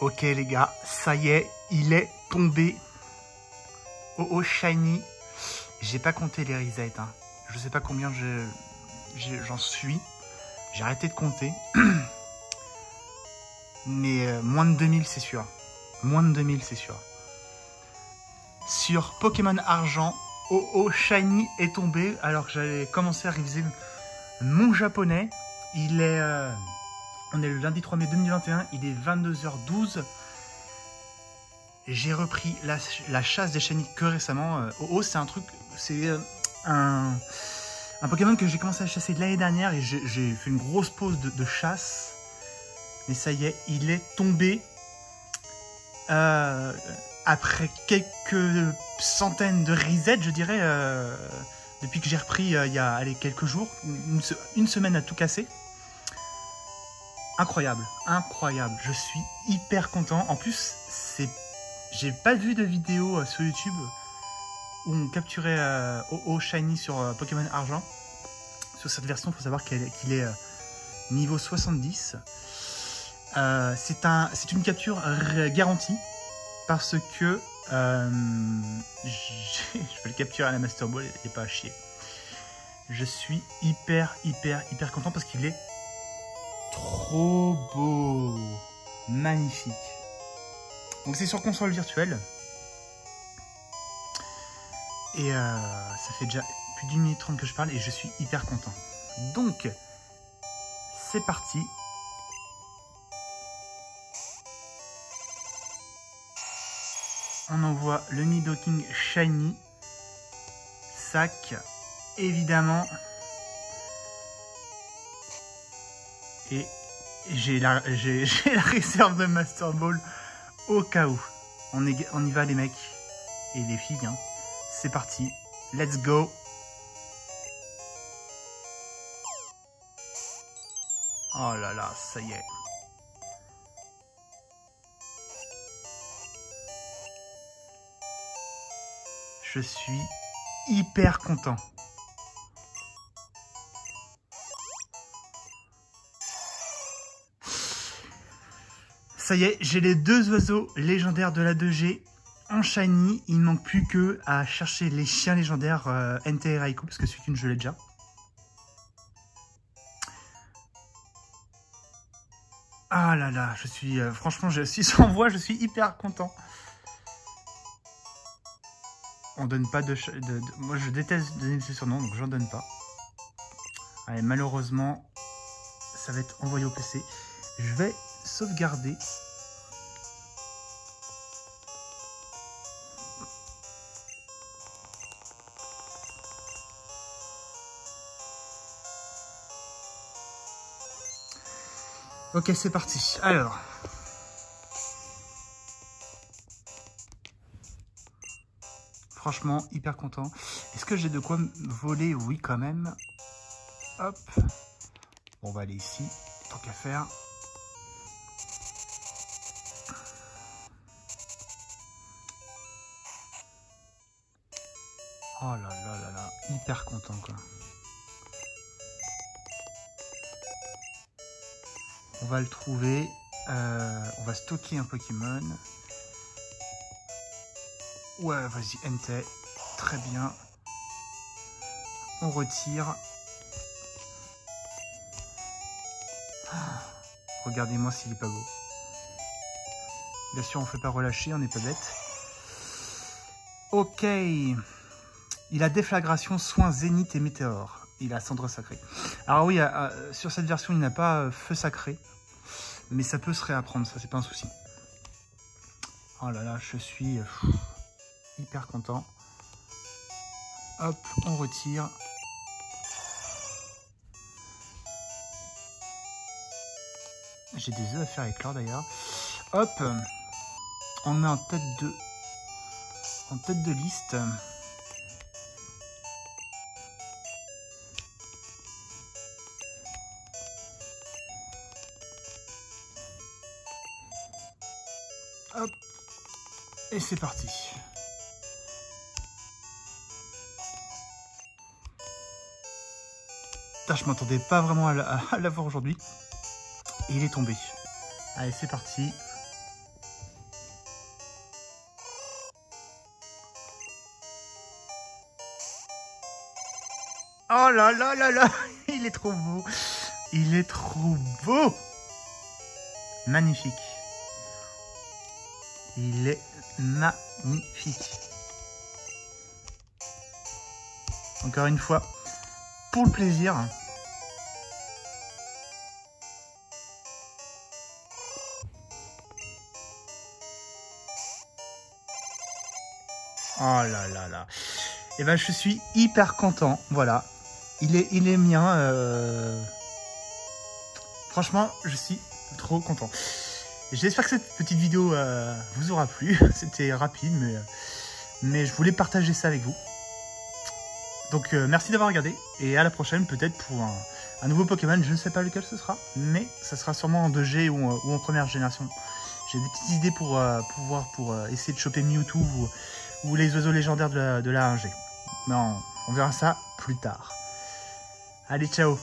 Ok les gars, ça y est, il est tombé. Oh oh shiny. J'ai pas compté les resets. Hein. Je sais pas combien j'en suis. J'ai arrêté de compter. Mais euh, moins de 2000 c'est sûr. Moins de 2000 c'est sûr. Sur Pokémon Argent, Oh oh Shiny est tombé alors que j'allais commencer à réviser mon japonais. Il est... Euh, on est le lundi 3 mai 2021, il est 22h12. J'ai repris la, chasse des shiny que récemment. Oh, oh c'est un truc, c'est euh, un, Pokémon que j'ai commencé à chasser l'année dernière et j'ai fait une grosse pause de, chasse. Mais ça y est, il est tombé. Euh, après quelques centaines de resets, je dirais, depuis que j'ai repris il y a quelques jours, une, semaine à tout casser incroyable, incroyable. Je suis hyper content. En plus, j'ai pas vu de vidéo euh, sur YouTube où on capturait euh, Shiny sur euh, Pokémon Argent. Sur cette version, il faut savoir qu'il est, niveau 70. c'est un, c'est une capture garantie parce que je vais le capturer à la Master Ball et pas à chier. Je suis hyper, hyper, hyper content parce qu'il est Trop beau. Magnifique. Donc c'est sur console virtuelle. Et euh, ça fait déjà plus d'une minute trente que je parle et je suis hyper content. Donc, c'est parti. On envoie le Nidoking Shiny. Sac, évidemment. Et j'ai la, la réserve de Master Ball au cas où. On, on y va les mecs et les filles. Hein. C'est parti. Let's go. Oh là là, ça y est. Je suis hyper content. Ça y est, j'ai les deux oiseaux légendaires de la 2G en shiny. Il ne manque plus que à chercher les chiens légendaires euh, NT et parce que celui-ci, je l'ai déjà. Ah là là, je suis... Euh, franchement, je suis sans voix, je suis hyper content. On donne pas de, Moi, je déteste donner ces surnoms, donc j'en donne pas. Allez, malheureusement, ça va être envoyé au PC. Je vais sauvegarder. Ok, c'est parti. Alors. Franchement, hyper content. Est-ce que j'ai de quoi voler? Oui, quand même. Hop. on va aller ici. Tant qu'à faire. Oh là là là là, hyper content quoi. On va le trouver. Euh, on va stocker un Pokémon. Ouais, vas-y, NT. Très bien. On retire. Ah, regardez-moi s'il est pas beau. Bien sûr, on ne fait pas relâcher, on n'est pas bête. Ok. Il a déflagration, soin, zénith et météore. Il a cendre sacré. Alors oui, euh, euh, sur cette version, il n'a pas euh, feu sacré. Mais ça peut se réapprendre, ça, c'est pas un souci. Oh là là, je suis hyper content. Hop, on retire. J'ai des œufs à faire éclore d'ailleurs. Hop, on met en tête de, en tête de liste. Hop. Et c'est parti. Je m'attendais pas vraiment à l'avoir aujourd'hui. Il est tombé. Allez, c'est parti. Oh là là là là Il est trop beau Il est trop beau Magnifique il est magnifique. Encore une fois, pour le plaisir. Oh là là là. Et eh ben je suis hyper content. Voilà. Il est, il est mien. Euh. Franchement, je suis trop content. J'espère que cette petite vidéo euh, vous aura plu. C'était rapide, mais, mais je voulais partager ça avec vous. Donc euh, merci d'avoir regardé et à la prochaine peut-être pour un, nouveau Pokémon. Je ne sais pas lequel ce sera, mais ça sera sûrement en 2G ou, en première génération. J'ai des petites idées pour pouvoir pour essayer de choper Mewtwo ou, les oiseaux légendaires de la, de la 1G. Mais on, on verra ça plus tard. Allez, ciao